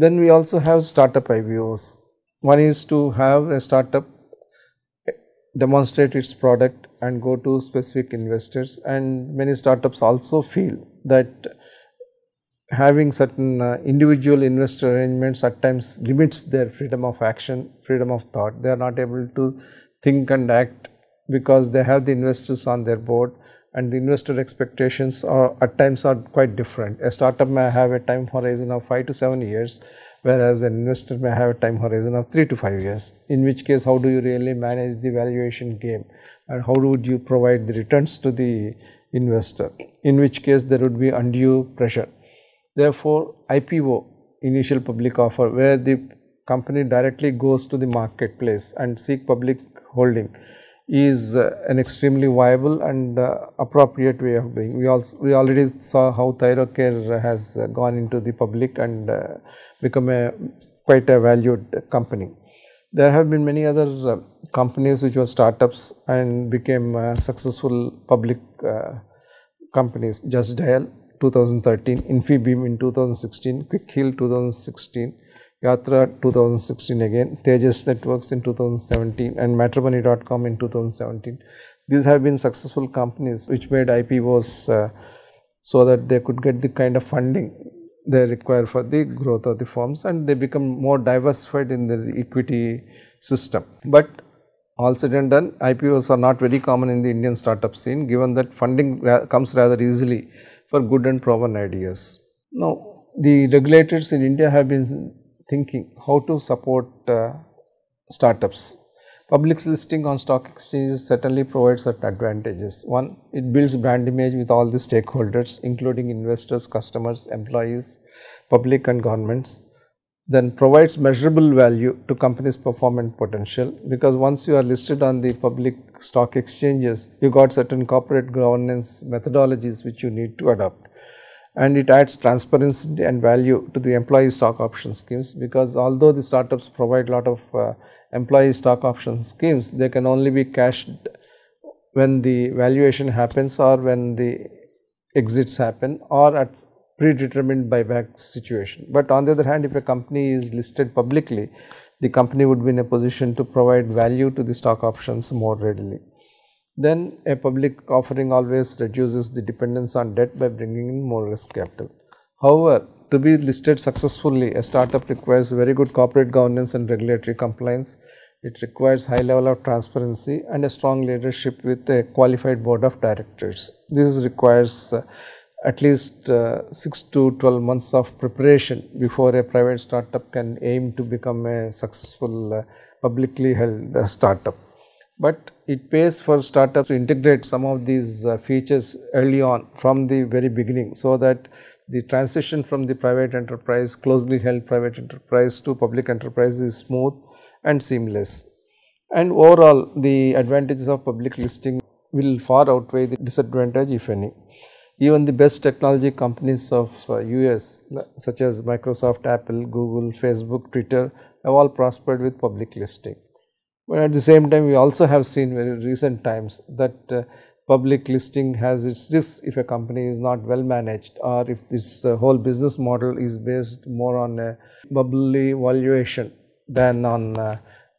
Then we also have startup IPOs. One is to have a startup demonstrate its product and go to specific investors and many startups also feel that having certain uh, individual investor arrangements at times limits their freedom of action, freedom of thought. They are not able to think and act because they have the investors on their board and the investor expectations are at times are quite different. A startup may have a time horizon of 5 to 7 years whereas an investor may have a time horizon of 3 to 5 years. In which case how do you really manage the valuation game and how would you provide the returns to the investor in which case there would be undue pressure. Therefore, IPO initial public offer where the company directly goes to the marketplace and seek public holding is uh, an extremely viable and uh, appropriate way of doing. We also we already saw how Thyrocare has uh, gone into the public and become a quite a valued company. There have been many other companies which were startups and became successful public companies. Just Dial 2013, Infibeam in 2016, Quick Heal 2016, Yatra 2016 again, Tejas Networks in 2017 and Matrimony.com in 2017. These have been successful companies which made IPOs uh, so that they could get the kind of funding they require for the growth of the firms and they become more diversified in the equity system. But all said and done, IPOs are not very common in the Indian startup scene given that funding ra comes rather easily for good and proven ideas. Now, the regulators in India have been thinking how to support uh, startups. Public listing on stock exchanges certainly provides certain advantages. One, it builds brand image with all the stakeholders including investors, customers, employees, public and governments. Then provides measurable value to company's performance potential because once you are listed on the public stock exchanges, you got certain corporate governance methodologies which you need to adopt and it adds transparency and value to the employee stock option schemes because although the startups provide a lot of uh, employee stock option schemes, they can only be cashed when the valuation happens or when the exits happen or at predetermined buyback situation. But on the other hand, if a company is listed publicly, the company would be in a position to provide value to the stock options more readily then a public offering always reduces the dependence on debt by bringing in more risk capital. However, to be listed successfully, a startup requires very good corporate governance and regulatory compliance. It requires high level of transparency and a strong leadership with a qualified board of directors. This requires uh, at least uh, 6 to 12 months of preparation before a private startup can aim to become a successful uh, publicly held startup but it pays for startups to integrate some of these uh, features early on from the very beginning so that the transition from the private enterprise closely held private enterprise to public enterprise is smooth and seamless and overall the advantages of public listing will far outweigh the disadvantage if any even the best technology companies of uh, US such as Microsoft, Apple, Google, Facebook, Twitter have all prospered with public listing. But at the same time, we also have seen very recent times that uh, public listing has its risks if a company is not well managed or if this uh, whole business model is based more on a bubbly valuation than on uh,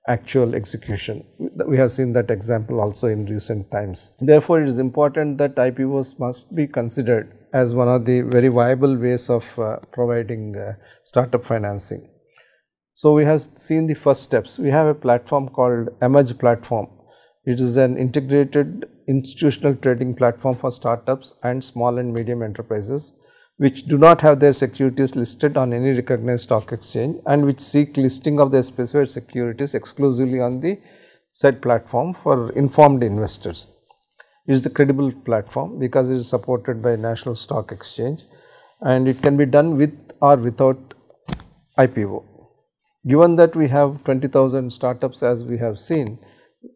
actual execution. We have seen that example also in recent times. Therefore, it is important that IPOs must be considered as one of the very viable ways of uh, providing uh, startup financing. So, we have seen the first steps. We have a platform called Emerge platform. It is an integrated institutional trading platform for startups and small and medium enterprises which do not have their securities listed on any recognized stock exchange and which seek listing of their specified securities exclusively on the said platform for informed investors. It is the credible platform because it is supported by National Stock Exchange and it can be done with or without IPO. Given that we have 20,000 startups as we have seen,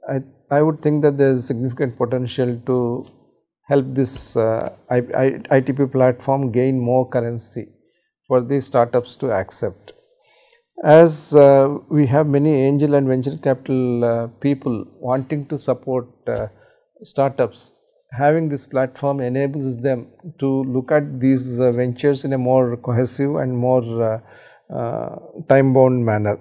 I, I would think that there is significant potential to help this uh, I, I, ITP platform gain more currency for these startups to accept. As uh, we have many angel and venture capital uh, people wanting to support uh, startups, having this platform enables them to look at these uh, ventures in a more cohesive and more uh, time bound manner.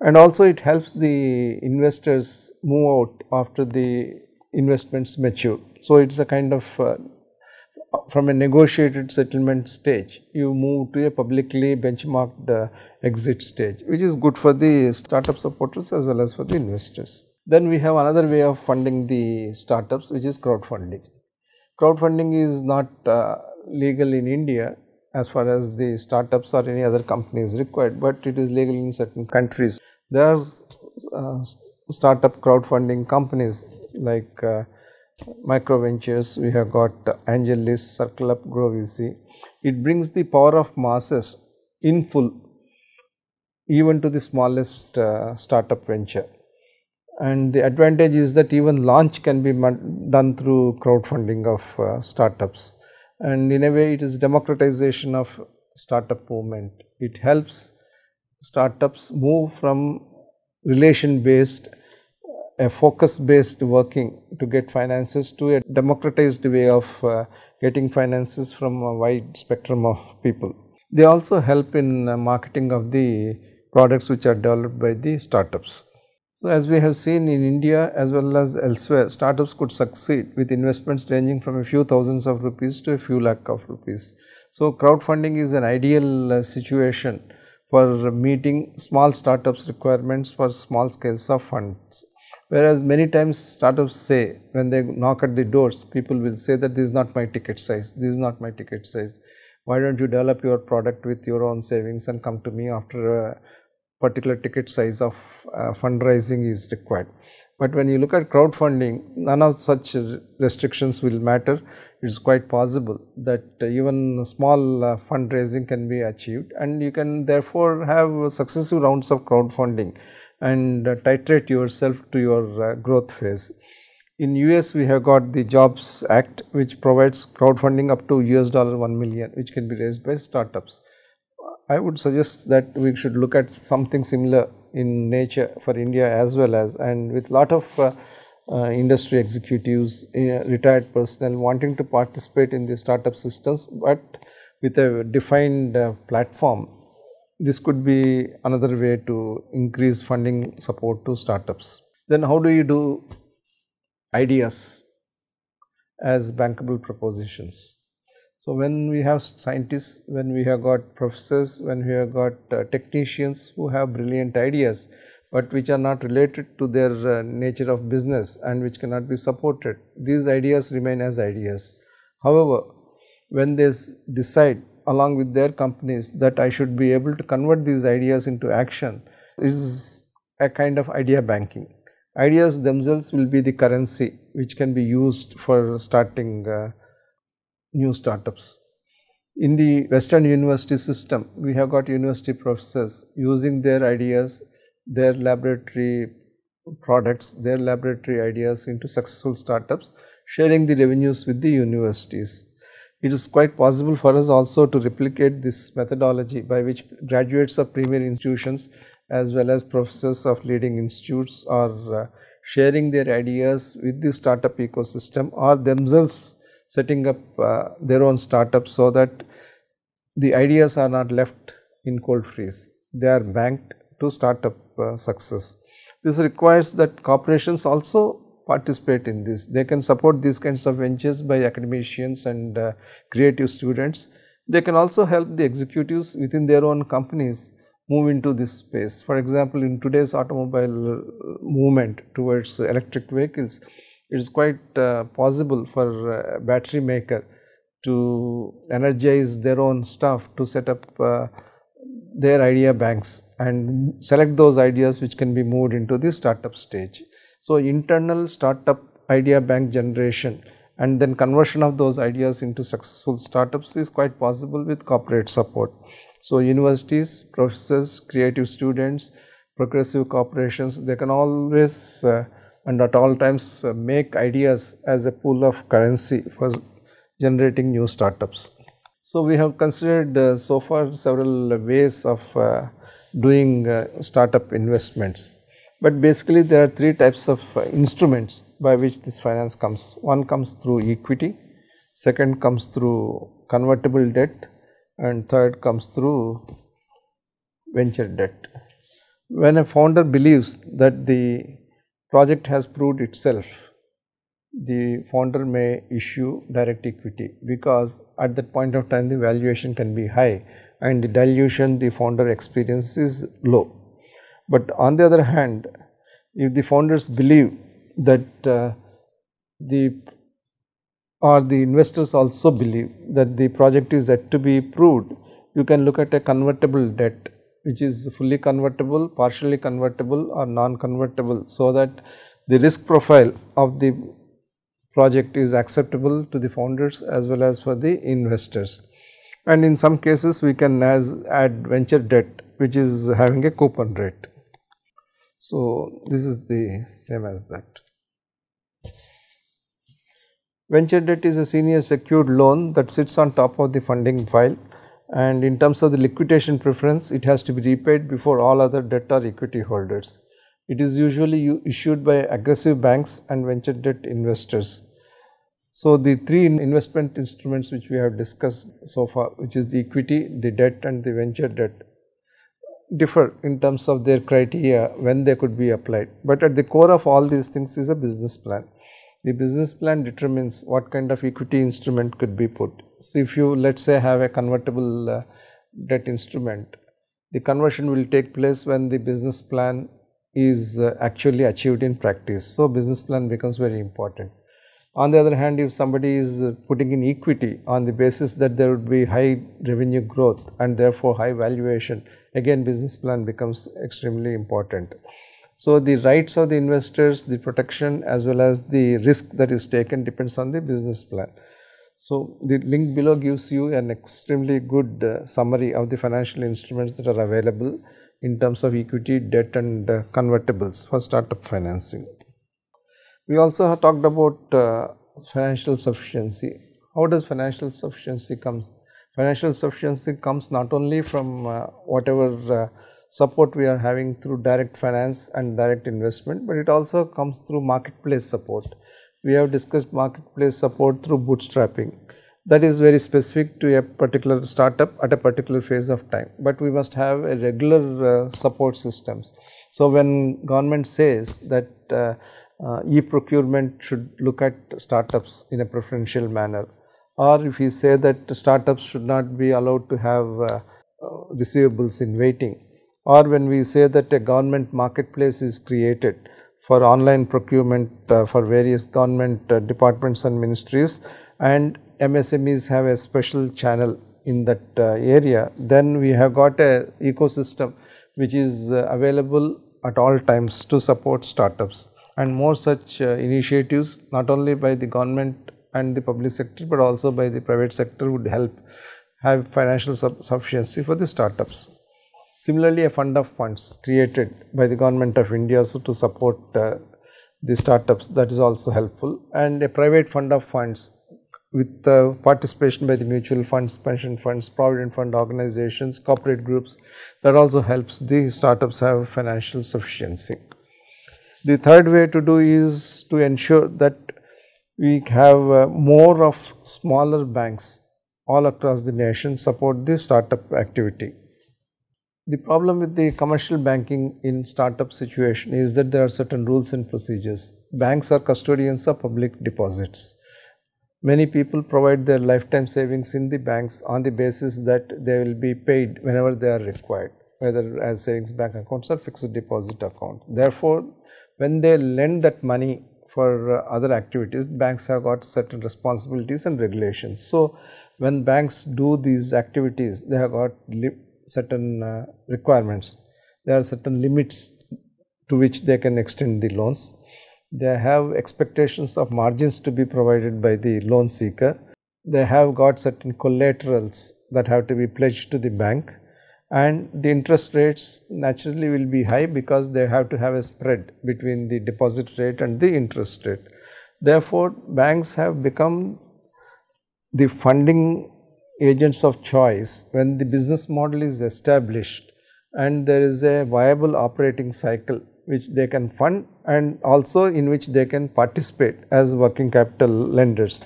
And also it helps the investors move out after the investments mature. So, it is a kind of uh, from a negotiated settlement stage, you move to a publicly benchmarked uh, exit stage, which is good for the startup supporters as well as for the investors. Then we have another way of funding the startups, which is crowdfunding. Crowdfunding is not uh, legal in India as far as the startups or any other company is required, but it is legal in certain countries. There are uh, startup crowdfunding companies like uh, MicroVentures, we have got AngelList, CircleUp, Grow VC. It brings the power of masses in full even to the smallest uh, startup venture. And the advantage is that even launch can be done through crowdfunding of uh, startups. And in a way, it is democratization of startup movement. It helps startups move from relation based a focus based working to get finances to a democratized way of uh, getting finances from a wide spectrum of people. They also help in uh, marketing of the products which are developed by the startups. So, as we have seen in India as well as elsewhere, startups could succeed with investments ranging from a few thousands of rupees to a few lakh of rupees. So, crowdfunding is an ideal uh, situation for meeting small startups requirements for small scales of funds. Whereas many times startups say when they knock at the doors, people will say that this is not my ticket size, this is not my ticket size. Why don't you develop your product with your own savings and come to me after a particular ticket size of uh, fundraising is required. But when you look at crowdfunding, none of such restrictions will matter. It is quite possible that even small uh, fundraising can be achieved and you can therefore have successive rounds of crowdfunding and uh, titrate yourself to your uh, growth phase. In US we have got the Jobs Act which provides crowdfunding up to US dollar 1 million which can be raised by startups. I would suggest that we should look at something similar in nature for India as well as and with lot of uh, uh, industry executives, uh, retired personnel wanting to participate in the startup systems, but with a defined uh, platform this could be another way to increase funding support to startups. Then how do you do ideas as bankable propositions? So when we have scientists, when we have got professors, when we have got uh, technicians who have brilliant ideas, but which are not related to their uh, nature of business and which cannot be supported, these ideas remain as ideas. However, when they decide along with their companies that I should be able to convert these ideas into action is a kind of idea banking. Ideas themselves will be the currency which can be used for starting uh, new startups. In the Western university system, we have got university professors using their ideas, their laboratory products, their laboratory ideas into successful startups, sharing the revenues with the universities it is quite possible for us also to replicate this methodology by which graduates of premier institutions as well as professors of leading institutes are uh, sharing their ideas with the startup ecosystem or themselves setting up uh, their own startups so that the ideas are not left in cold freeze. They are banked to startup uh, success. This requires that corporations also participate in this. They can support these kinds of ventures by academicians and uh, creative students. They can also help the executives within their own companies move into this space. For example, in today's automobile uh, movement towards electric vehicles, it is quite uh, possible for battery maker to energize their own stuff to set up uh, their idea banks and select those ideas which can be moved into the startup stage. So, internal startup idea bank generation and then conversion of those ideas into successful startups is quite possible with corporate support. So, universities, professors, creative students, progressive corporations, they can always uh, and at all times uh, make ideas as a pool of currency for generating new startups. So, we have considered uh, so far several ways of uh, doing uh, startup investments. But basically there are three types of uh, instruments by which this finance comes. One comes through equity, second comes through convertible debt and third comes through venture debt. When a founder believes that the project has proved itself, the founder may issue direct equity because at that point of time the valuation can be high and the dilution the founder experiences is low. But on the other hand, if the founders believe that uh, the or the investors also believe that the project is yet to be proved, you can look at a convertible debt which is fully convertible, partially convertible or non-convertible so that the risk profile of the project is acceptable to the founders as well as for the investors. And in some cases we can add venture debt which is having a coupon rate. So, this is the same as that. Venture debt is a senior secured loan that sits on top of the funding file and in terms of the liquidation preference it has to be repaid before all other debt or equity holders. It is usually issued by aggressive banks and venture debt investors. So, the three investment instruments which we have discussed so far which is the equity, the debt and the venture debt differ in terms of their criteria when they could be applied. But at the core of all these things is a business plan. The business plan determines what kind of equity instrument could be put. So, if you let us say have a convertible uh, debt instrument, the conversion will take place when the business plan is uh, actually achieved in practice. So, business plan becomes very important. On the other hand, if somebody is uh, putting in equity on the basis that there would be high revenue growth and therefore high valuation, again business plan becomes extremely important. So, the rights of the investors, the protection as well as the risk that is taken depends on the business plan. So, the link below gives you an extremely good uh, summary of the financial instruments that are available in terms of equity, debt and uh, convertibles for startup financing. We also talked about uh, financial sufficiency. How does financial sufficiency comes? Financial sufficiency comes not only from uh, whatever uh, support we are having through direct finance and direct investment, but it also comes through marketplace support. We have discussed marketplace support through bootstrapping. That is very specific to a particular startup at a particular phase of time, but we must have a regular uh, support systems. So, when government says that uh, uh, e-procurement should look at startups in a preferential manner or if we say that startups should not be allowed to have uh, uh, receivables in waiting or when we say that a government marketplace is created for online procurement uh, for various government uh, departments and ministries. And MSMEs have a special channel in that uh, area, then we have got a ecosystem which is available at all times to support startups. And more such uh, initiatives not only by the government and the public sector, but also by the private sector would help have financial sufficiency for the startups. Similarly, a fund of funds created by the government of India so to support uh, the startups that is also helpful and a private fund of funds with participation by the mutual funds, pension funds, provident fund organizations, corporate groups that also helps the startups have financial sufficiency. The third way to do is to ensure that we have uh, more of smaller banks all across the nation support the startup activity. The problem with the commercial banking in startup situation is that there are certain rules and procedures. Banks are custodians of public deposits. Many people provide their lifetime savings in the banks on the basis that they will be paid whenever they are required, whether as savings bank accounts or fixed deposit account. Therefore, when they lend that money for uh, other activities, banks have got certain responsibilities and regulations. So, when banks do these activities, they have got certain uh, requirements. There are certain limits to which they can extend the loans. They have expectations of margins to be provided by the loan seeker. They have got certain collaterals that have to be pledged to the bank and the interest rates naturally will be high because they have to have a spread between the deposit rate and the interest rate. Therefore, banks have become the funding agents of choice when the business model is established and there is a viable operating cycle which they can fund and also in which they can participate as working capital lenders.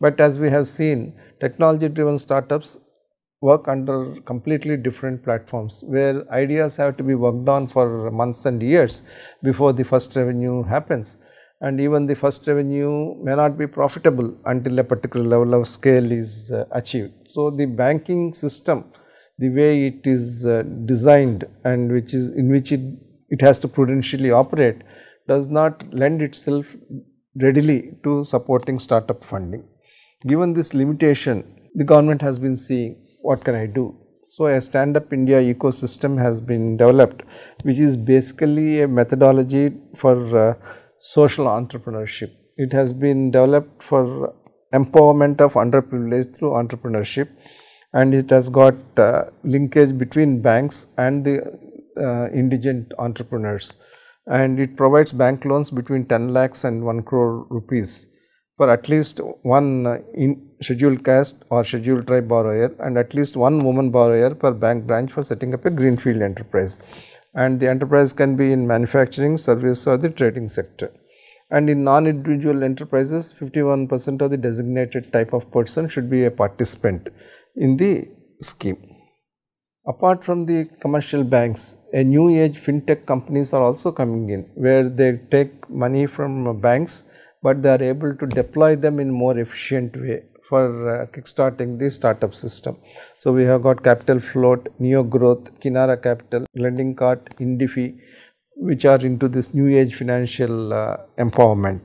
But as we have seen technology driven startups work under completely different platforms where ideas have to be worked on for months and years before the first revenue happens and even the first revenue may not be profitable until a particular level of scale is uh, achieved. So, the banking system the way it is uh, designed and which is in which it, it has to prudentially operate does not lend itself readily to supporting startup funding. Given this limitation, the government has been seeing what can I do. So, a stand up India ecosystem has been developed which is basically a methodology for uh, social entrepreneurship. It has been developed for empowerment of underprivileged through entrepreneurship and it has got uh, linkage between banks and the uh, indigent entrepreneurs and it provides bank loans between 10 lakhs and 1 crore rupees for at least one uh, scheduled caste or scheduled tribe borrower and at least one woman borrower per bank branch for setting up a greenfield enterprise and the enterprise can be in manufacturing, service or the trading sector. And in non-individual enterprises, 51 percent of the designated type of person should be a participant in the scheme. Apart from the commercial banks, a new age fintech companies are also coming in where they take money from banks, but they are able to deploy them in more efficient way for uh, kickstarting the startup system. So, we have got Capital Float, NeoGrowth, Kinara Capital, Lendingkart, Indifi, which are into this new age financial uh, empowerment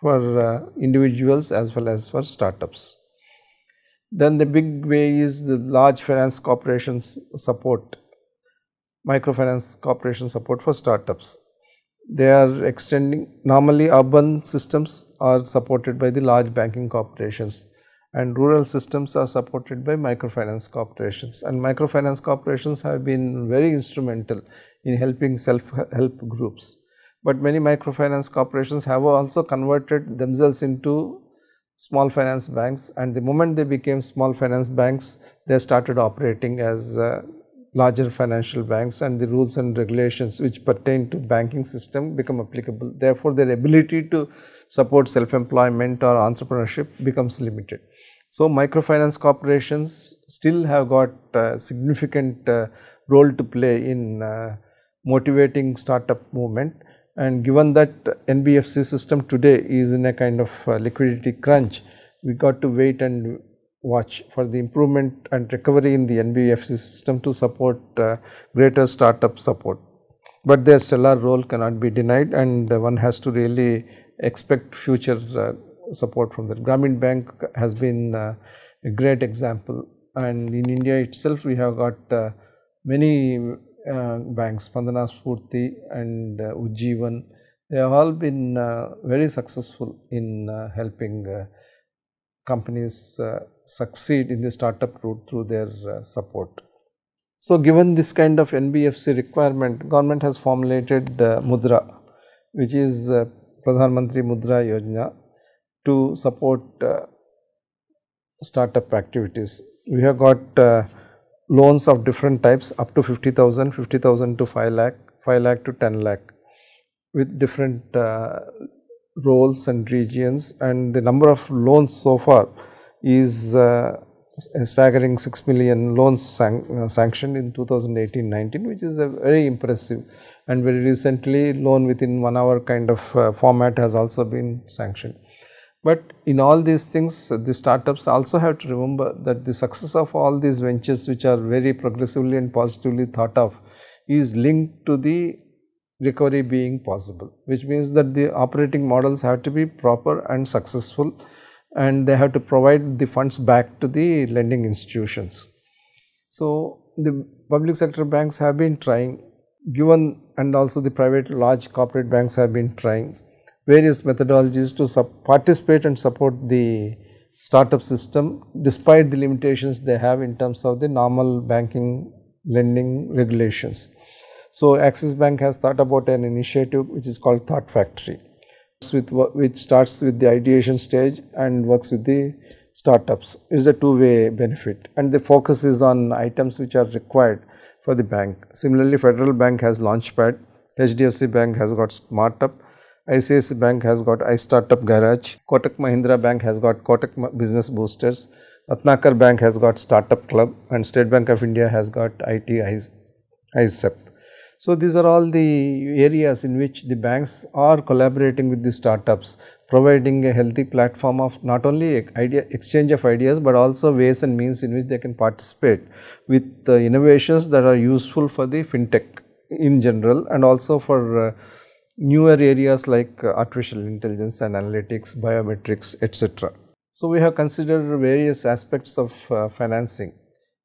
for uh, individuals as well as for startups. Then the big way is the large finance corporations support, microfinance corporation support for startups. They are extending, normally urban systems are supported by the large banking corporations and rural systems are supported by microfinance corporations and microfinance corporations have been very instrumental in helping self-help groups. But many microfinance corporations have also converted themselves into small finance banks and the moment they became small finance banks, they started operating as uh, larger financial banks and the rules and regulations which pertain to banking system become applicable. Therefore, their ability to support self-employment or entrepreneurship becomes limited. So, microfinance corporations still have got a significant uh, role to play in uh, motivating startup movement and given that NBFC system today is in a kind of uh, liquidity crunch, we got to wait and watch for the improvement and recovery in the NBFC system to support uh, greater startup support. But their stellar role cannot be denied and uh, one has to really expect future uh, support from that. Grameen Bank has been uh, a great example and in India itself we have got uh, many banks, Spandana Sphoorty and uh, Ujjivan, they have all been very successful in helping companies succeed in the startup route through their support. So, given this kind of NBFC requirement, government has formulated uh, Mudra, which is uh, Pradhan Mantri Mudra Yojana to support uh, startup activities. We have got uh, loans of different types up to 50,000, 50,000 to 5 lakh, 5 lakh to 10 lakh with different uh, roles and regions and the number of loans so far is uh, staggering 6 million loans san uh, sanctioned in 2018-19 which is a very impressive and very recently loan within one hour kind of uh, format has also been sanctioned. But in all these things, the startups also have to remember that the success of all these ventures which are very progressively and positively thought of is linked to the recovery being possible, which means that the operating models have to be proper and successful and they have to provide the funds back to the lending institutions. So, the public sector banks have been trying given and also the private large corporate banks have been trying various methodologies to participate and support the startup system despite the limitations they have in terms of the normal banking lending regulations. So, Axis Bank has thought about an initiative which is called Thought Factory, with, which starts with the ideation stage and works with the startups. Is a two-way benefit and the focus is on items which are required for the bank. Similarly, Federal Bank has Launchpad, HDFC Bank has got SmartUp ICICI Bank has got iStartup Garage, Kotak Mahindra Bank has got Kotak Business Boosters, Ratnakar Bank has got Startup Club and State Bank of India has got IT ISEP. So, these are all the areas in which the banks are collaborating with the startups, providing a healthy platform of not only idea exchange of ideas, but also ways and means in which they can participate with uh, innovations that are useful for the fintech in general and also for uh, newer areas like uh, artificial intelligence and analytics, biometrics, etc. So, we have considered various aspects of uh, financing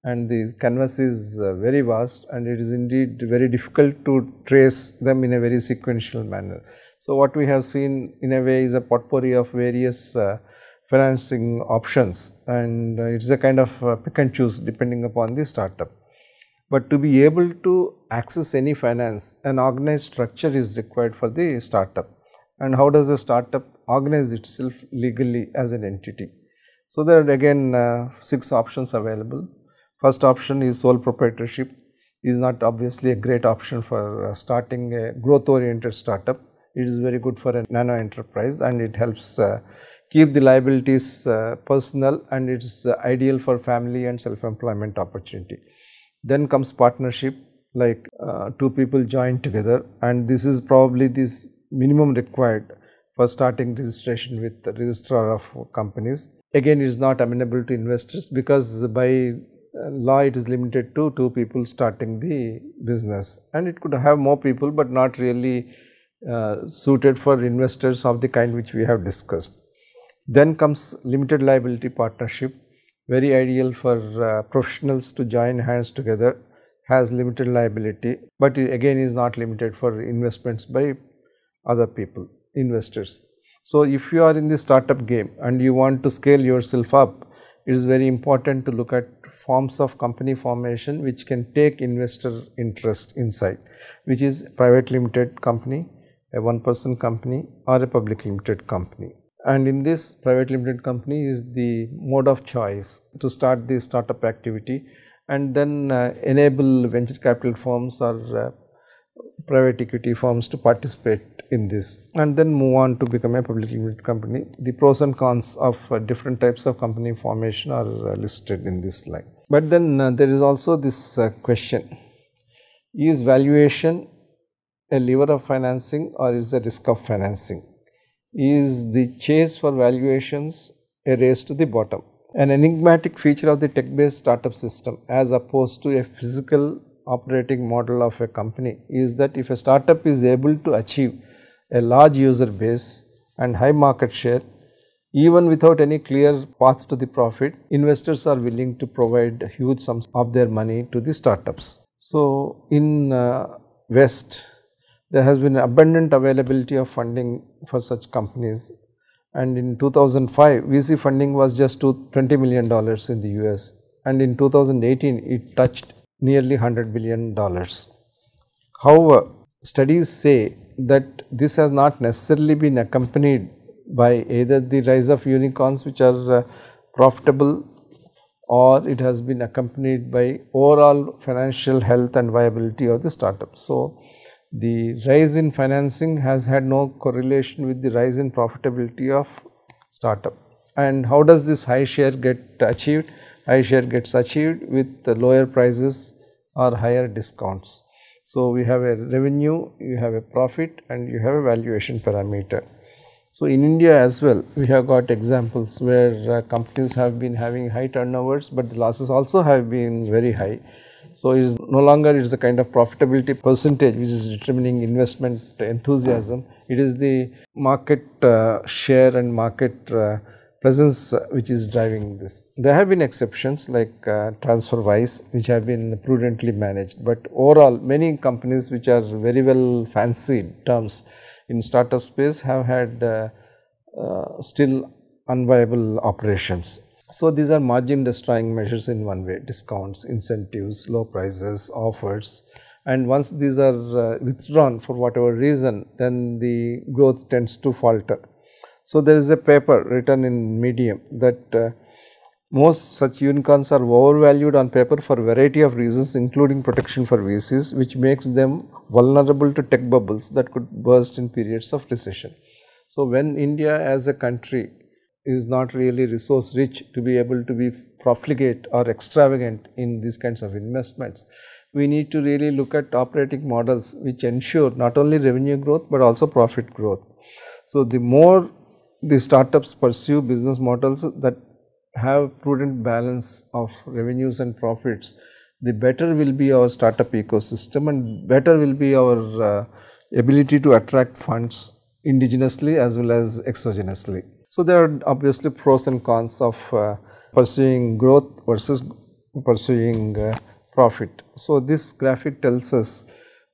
and the canvas is uh, very vast and it is indeed very difficult to trace them in a very sequential manner. So, what we have seen in a way is a potpourri of various uh, financing options and uh, it is a kind of uh, pick and choose depending upon the startup. But to be able to access any finance, an organized structure is required for the startup. And how does a startup organize itself legally as an entity? So, there are again uh, 6 options available. First option is sole proprietorship is not obviously a great option for uh, starting a growth oriented startup. It is very good for a nano enterprise and it helps uh, keep the liabilities uh, personal and it is uh, ideal for family and self employment opportunity. Then comes partnership like two people join together and this is probably this minimum required for starting registration with the registrar of companies. Again it is not amenable to investors because by law it is limited to two people starting the business and it could have more people but not really uh, suited for investors of the kind which we have discussed. Then comes limited liability partnership very ideal for uh, professionals to join hands together has limited liability but again is not limited for investments by other people investors. So, if you are in the startup game and you want to scale yourself up it is very important to look at forms of company formation which can take investor interest inside which is private limited company, a one person company or a public limited company. And in this private limited company is the mode of choice to start the startup activity and then uh, enable venture capital firms or uh, private equity firms to participate in this and then move on to become a publicly limited company. The pros and cons of uh, different types of company formation are uh, listed in this slide. But then uh, there is also this uh, question, is valuation a lever of financing or is a risk of financing? Is the chase for valuations a race to the bottom? An enigmatic feature of the tech based startup system as opposed to a physical operating model of a company is that if a startup is able to achieve a large user base and high market share, even without any clear path to the profit, investors are willing to provide huge sums of their money to the startups. So, in uh, West, there has been abundant availability of funding for such companies and in 2005 VC funding was just to 20 million dollars in the US and in 2018 it touched nearly 100 billion dollars. However, studies say that this has not necessarily been accompanied by either the rise of unicorns which are uh, profitable or it has been accompanied by overall financial health and viability of the startup. So, the rise in financing has had no correlation with the rise in profitability of startup. And how does this high share get achieved? High share gets achieved with lower prices or higher discounts. So, we have a revenue, you have a profit and you have a valuation parameter. So, in India as well we have got examples where uh, companies have been having high turnovers, but the losses also have been very high. So, it is no longer it is the kind of profitability percentage which is determining investment enthusiasm, it is the market uh, share and market uh, presence uh, which is driving this. There have been exceptions like uh, TransferWise which have been prudently managed, but overall many companies which are very well fancied terms in startup space have had uh, uh, still unviable operations. So, these are margin destroying measures in one way discounts, incentives, low prices, offers and once these are uh, withdrawn for whatever reason then the growth tends to falter. So, there is a paper written in Medium that uh, most such unicorns are overvalued on paper for a variety of reasons including protection for VCs which makes them vulnerable to tech bubbles that could burst in periods of recession. So, when India as a country is not really resource rich to be able to be profligate or extravagant in these kinds of investments. We need to really look at operating models which ensure not only revenue growth but also profit growth. So, the more the startups pursue business models that have prudent balance of revenues and profits, the better will be our startup ecosystem and better will be our uh, ability to attract funds indigenously as well as exogenously. So, there are obviously pros and cons of uh, pursuing growth versus pursuing uh, profit. So, this graphic tells us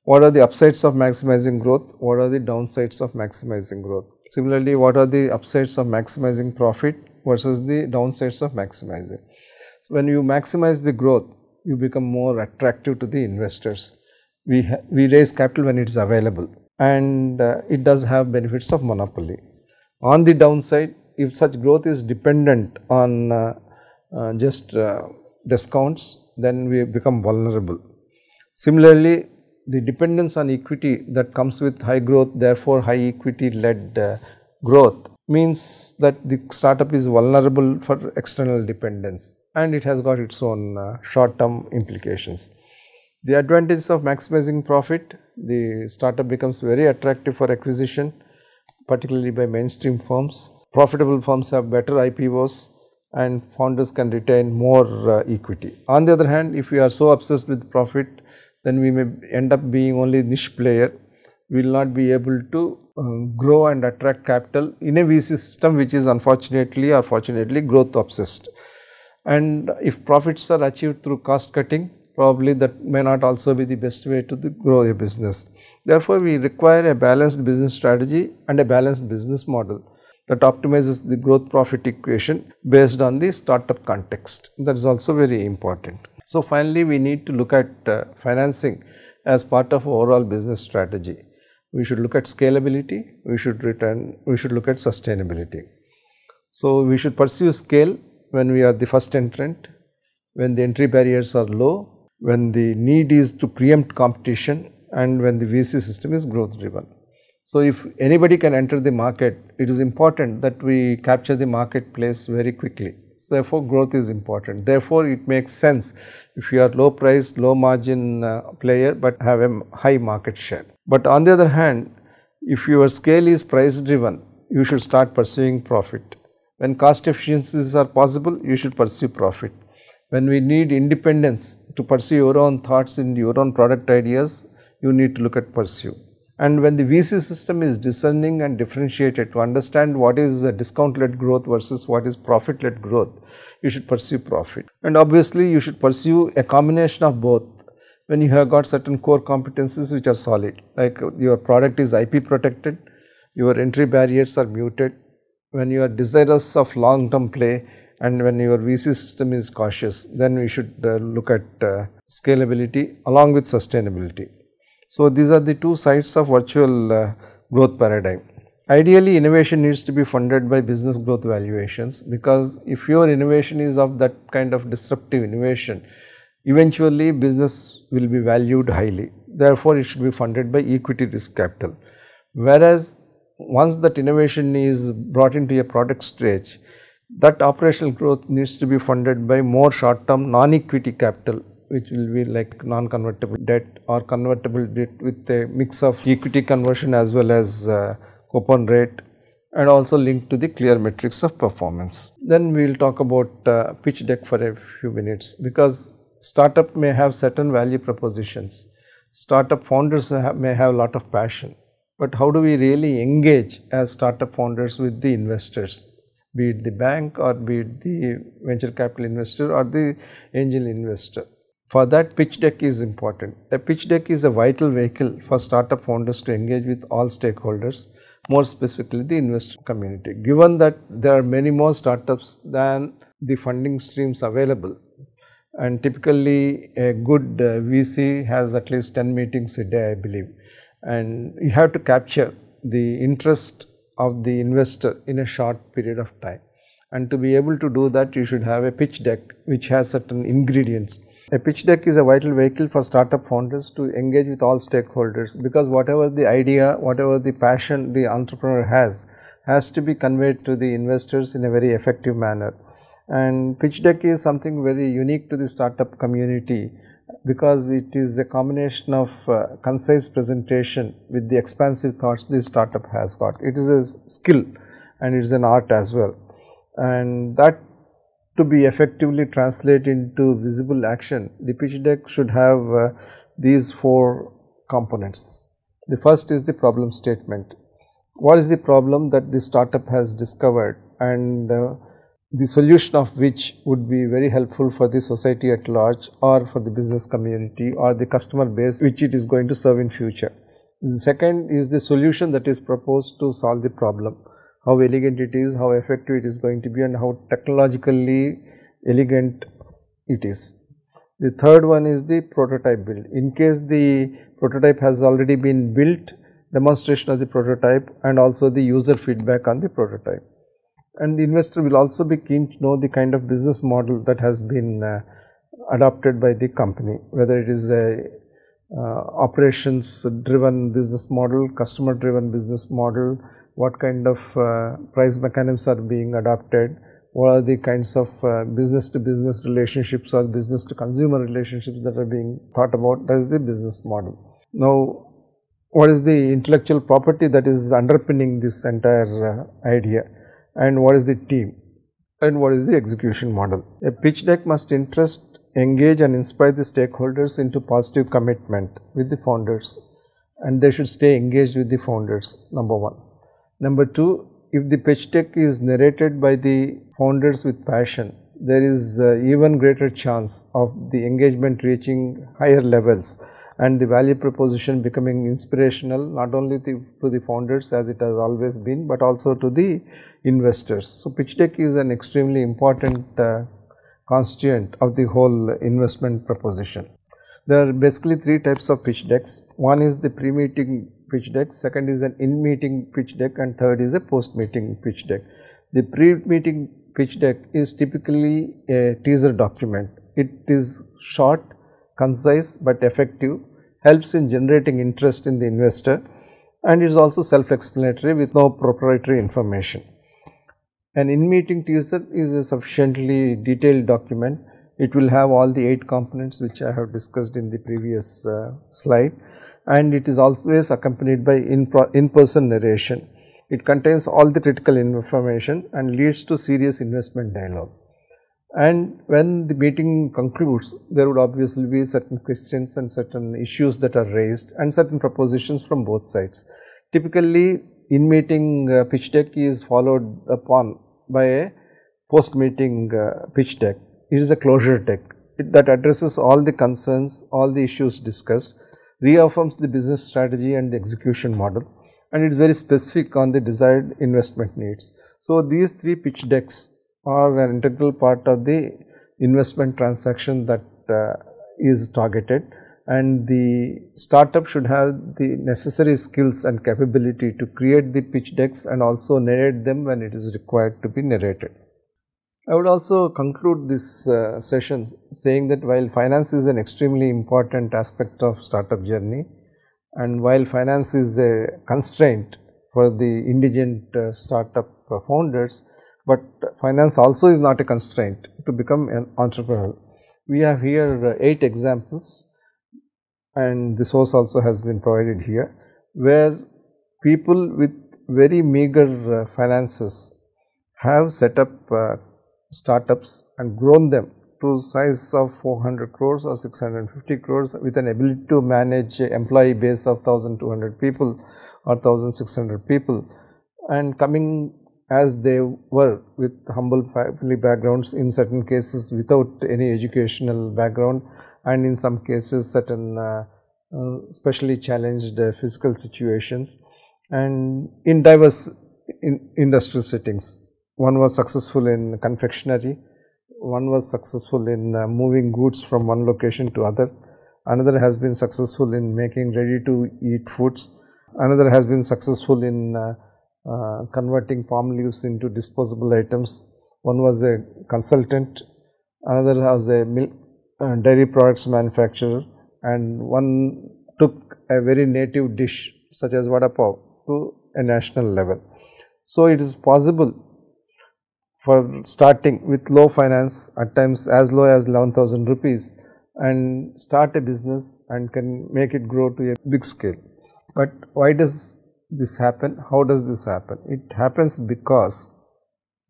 what are the upsides of maximizing growth, what are the downsides of maximizing growth. Similarly, what are the upsides of maximizing profit versus the downsides of maximizing. So, when you maximize the growth, you become more attractive to the investors. We, we raise capital when it is available and uh, it does have benefits of monopoly. On the downside, if such growth is dependent on uh, uh, just uh, discounts, then we become vulnerable. Similarly, the dependence on equity that comes with high growth, therefore high equity led uh, growth means that the startup is vulnerable for external dependence and it has got its own uh, short term implications. The advantages of maximizing profit, the startup becomes very attractive for acquisition particularly by mainstream firms. Profitable firms have better IPOs and founders can retain more uh, equity. On the other hand, if we are so obsessed with profit, then we may end up being only niche player. We will not be able to uh, grow and attract capital in a VC system which is unfortunately or fortunately growth obsessed. And if profits are achieved through cost cutting, probably that may not also be the best way to grow a business. Therefore, we require a balanced business strategy and a balanced business model that optimizes the growth profit equation based on the startup context. That is also very important. So, finally, we need to look at uh, financing as part of overall business strategy. We should look at scalability, we should return, we should look at sustainability. So, we should pursue scale when we are the first entrant, when the entry barriers are low when the need is to preempt competition and when the VC system is growth driven. So, if anybody can enter the market, it is important that we capture the marketplace very quickly. So, therefore, growth is important. Therefore, it makes sense if you are low priced, low margin uh, player, but have a high market share. But on the other hand, if your scale is price driven, you should start pursuing profit. When cost efficiencies are possible, you should pursue profit when we need independence to pursue your own thoughts in your own product ideas, you need to look at pursue. And when the VC system is discerning and differentiated to understand what is a discount led growth versus what is profit led growth, you should pursue profit. And obviously, you should pursue a combination of both when you have got certain core competencies which are solid, like your product is IP protected, your entry barriers are muted, when you are desirous of long term play, and when your VC system is cautious, then we should uh, look at uh, scalability along with sustainability. So, these are the two sides of virtual uh, growth paradigm. Ideally, innovation needs to be funded by business growth valuations because if your innovation is of that kind of disruptive innovation, eventually business will be valued highly. Therefore, it should be funded by equity risk capital. Whereas, once that innovation is brought into a product stage, that operational growth needs to be funded by more short term non-equity capital which will be like non-convertible debt or convertible debt with a mix of equity conversion as well as uh, coupon rate and also linked to the clear metrics of performance. Then we will talk about uh, pitch deck for a few minutes because startup may have certain value propositions. Startup founders may have a lot of passion, but how do we really engage as startup founders with the investors? Be it the bank or be it the venture capital investor or the angel investor. For that pitch deck is important. A pitch deck is a vital vehicle for startup founders to engage with all stakeholders, more specifically the investor community. Given that there are many more startups than the funding streams available and typically a good uh, VC has at least 10 meetings a day I believe and you have to capture the interest of the investor in a short period of time. And to be able to do that, you should have a pitch deck which has certain ingredients. A pitch deck is a vital vehicle for startup founders to engage with all stakeholders because whatever the idea, whatever the passion the entrepreneur has, has to be conveyed to the investors in a very effective manner. And pitch deck is something very unique to the startup community because it is a combination of uh, concise presentation with the expansive thoughts this startup has got. It is a skill and it is an art as well. And that to be effectively translated into visible action, the pitch deck should have uh, these four components. The first is the problem statement. What is the problem that the startup has discovered and uh, the solution of which would be very helpful for the society at large or for the business community or the customer base which it is going to serve in future. The second is the solution that is proposed to solve the problem how elegant it is, how effective it is going to be and how technologically elegant it is. The third one is the prototype build. In case the prototype has already been built, demonstration of the prototype and also the user feedback on the prototype. And the investor will also be keen to know the kind of business model that has been uh, adopted by the company, whether it is a uh, operations driven business model, customer driven business model, what kind of uh, price mechanisms are being adopted, what are the kinds of uh, business to business relationships or business to consumer relationships that are being thought about as the business model. Now, what is the intellectual property that is underpinning this entire uh, idea and what is the team and what is the execution model. A pitch deck must interest, engage and inspire the stakeholders into positive commitment with the founders and they should stay engaged with the founders number one. Number two, if the pitch deck is narrated by the founders with passion, there is uh, even greater chance of the engagement reaching higher levels and the value proposition becoming inspirational not only the, to the founders as it has always been, but also to the investors. So, pitch deck is an extremely important uh, constituent of the whole investment proposition. There are basically three types of pitch decks. One is the pre-meeting pitch deck, second is an in-meeting pitch deck and third is a post-meeting pitch deck. The pre-meeting pitch deck is typically a teaser document. It is short, concise but effective, helps in generating interest in the investor and is also self-explanatory with no proprietary information. An in-meeting teaser is a sufficiently detailed document. It will have all the 8 components which I have discussed in the previous uh, slide and it is always accompanied by in-person in narration. It contains all the critical information and leads to serious investment dialogue. And when the meeting concludes, there would obviously be certain questions and certain issues that are raised and certain propositions from both sides. Typically, in-meeting uh, pitch deck is followed upon by a post-meeting uh, pitch deck. It is a closure deck it, that addresses all the concerns, all the issues discussed reaffirms the business strategy and the execution model and it is very specific on the desired investment needs. So, these three pitch decks are an integral part of the investment transaction that uh, is targeted and the startup should have the necessary skills and capability to create the pitch decks and also narrate them when it is required to be narrated. I would also conclude this uh, session saying that while finance is an extremely important aspect of startup journey and while finance is a constraint for the indigent uh, startup founders, but finance also is not a constraint to become an entrepreneur. We have here uh, 8 examples and the source also has been provided here where people with very meager uh, finances have set up uh, startups and grown them to size of 400 crores or 650 crores with an ability to manage employee base of 1200 people or 1600 people and coming as they were with humble family backgrounds in certain cases without any educational background and in some cases certain uh, uh, specially challenged uh, physical situations. And in diverse in industrial settings one was successful in confectionery, one was successful in uh, moving goods from one location to other, another has been successful in making ready to eat foods, another has been successful in uh, converting palm leaves into disposable items, one was a consultant, another was a milk, uh, dairy products manufacturer and one took a very native dish such as vada pav to a national level. So, it is possible for starting with low finance at times as low as 11,000 rupees and start a business and can make it grow to a big scale. But why does this happen? How does this happen? It happens because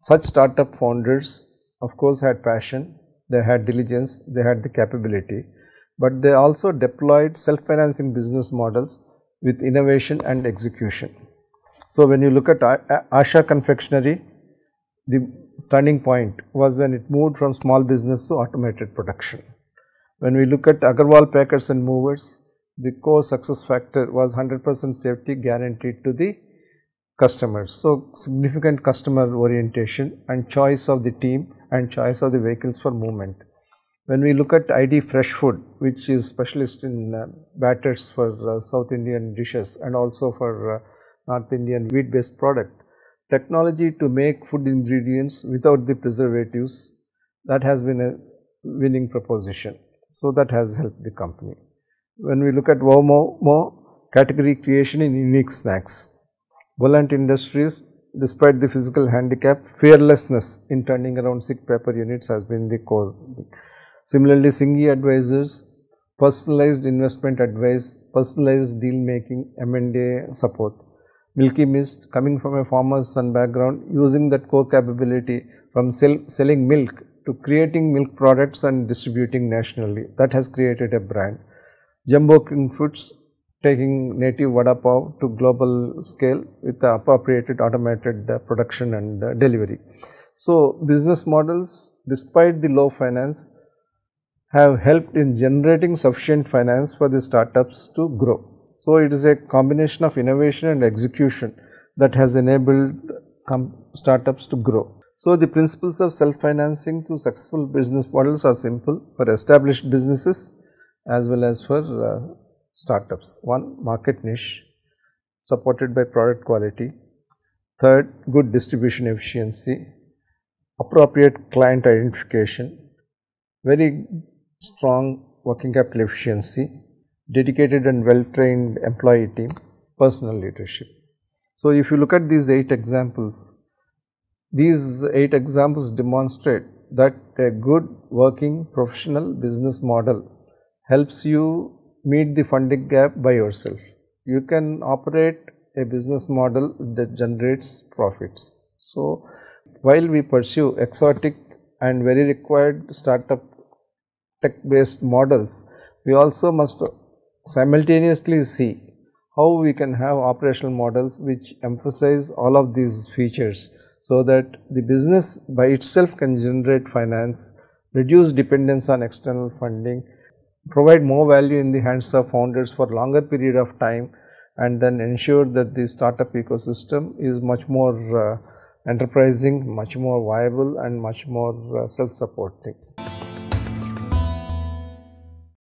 such startup founders of course had passion, they had diligence, they had the capability, but they also deployed self-financing business models with innovation and execution. So, when you look at Asha Confectionery, the turning point was when it moved from small business to automated production. When we look at Agarwal Packers and Movers, the core success factor was 100% safety guaranteed to the customers. So, significant customer orientation and choice of the team and choice of the vehicles for movement. When we look at ID Fresh Food, which is specialist in uh, batters for uh, South Indian dishes and also for uh, North Indian wheat based product, technology to make food ingredients without the preservatives that has been a winning proposition. So, that has helped the company. When we look at WOMO category creation in unique snacks, Volant Industries despite the physical handicap, fearlessness in turning around sick paper units has been the core. Similarly, Singhi advisors, personalized investment advice, personalized deal making, M&A support. Milky Mist coming from a farmer's son background using that core capability from sell, selling milk to creating milk products and distributing nationally that has created a brand. Jumbo King Foods taking native vada pav to global scale with the appropriated automated uh, production and uh, delivery. So, business models despite the low finance have helped in generating sufficient finance for the startups to grow. So, it is a combination of innovation and execution that has enabled startups to grow. So, the principles of self-financing through successful business models are simple for established businesses as well as for uh, startups. One, market niche supported by product quality. Third, good distribution efficiency, appropriate client identification, very strong working capital efficiency, dedicated and well trained employee team, personal leadership. So, if you look at these 8 examples, these 8 examples demonstrate that a good working professional business model helps you meet the funding gap by yourself. You can operate a business model that generates profits. So, while we pursue exotic and very required startup tech based models, we also must simultaneously see how we can have operational models which emphasize all of these features so that the business by itself can generate finance, reduce dependence on external funding, provide more value in the hands of founders for longer period of time and then ensure that the startup ecosystem is much more uh, enterprising, much more viable and much more uh, self-supporting.